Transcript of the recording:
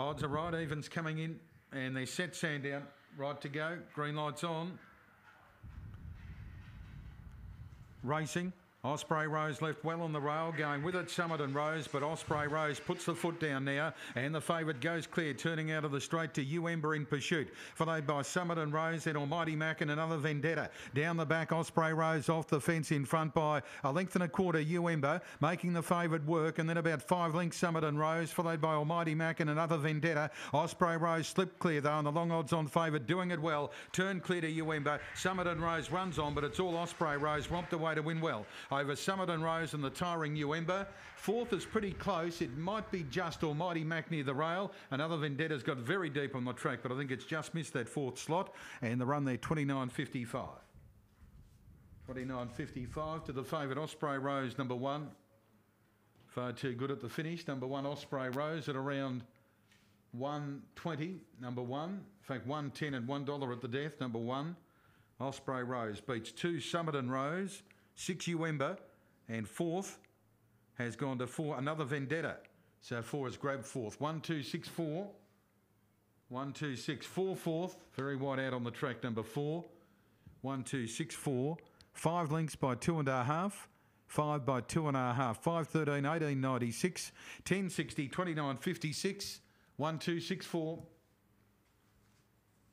Odds are right. Evens coming in. And they set sand Sandown. Right to go. Green lights on. Racing. Osprey Rose left well on the rail, going with it Summit and Rose, but Osprey Rose puts the foot down now, and the favourite goes clear, turning out of the straight to U Ember in pursuit. Followed by Summit and Rose, then Almighty Mac and another Vendetta. Down the back, Osprey Rose off the fence in front by a length and a quarter, U Ember, making the favourite work, and then about five lengths Summit and Rose, followed by Almighty Mac and another Vendetta. Osprey Rose slipped clear though, and the long odds on favourite doing it well. Turn clear to U Ember. Summit and Rose runs on, but it's all Osprey Rose romped away to win well over Summit and Rose and the tiring New Ember. Fourth is pretty close. It might be just Almighty Mac near the rail. Another Vendetta's got very deep on the track, but I think it's just missed that fourth slot. And the run there, 29.55. 29.55 to the favourite Osprey Rose, number one. Far too good at the finish. Number one, Osprey Rose at around 120, number one. In fact, 110 and $1 at the death, number one. Osprey Rose beats two Summit and Rose, six U Ember, and fourth has gone to four, another Vendetta. So four has grabbed fourth. One, two, six, four. One, two, six, four, fourth. Very wide out on the track, number four. One, two, six, four. Five lengths by two and a half. Five by two and a half. Five, thirteen, eighteen, ninety-six. Ten, sixty, twenty-nine, fifty-six. One, two, six, four.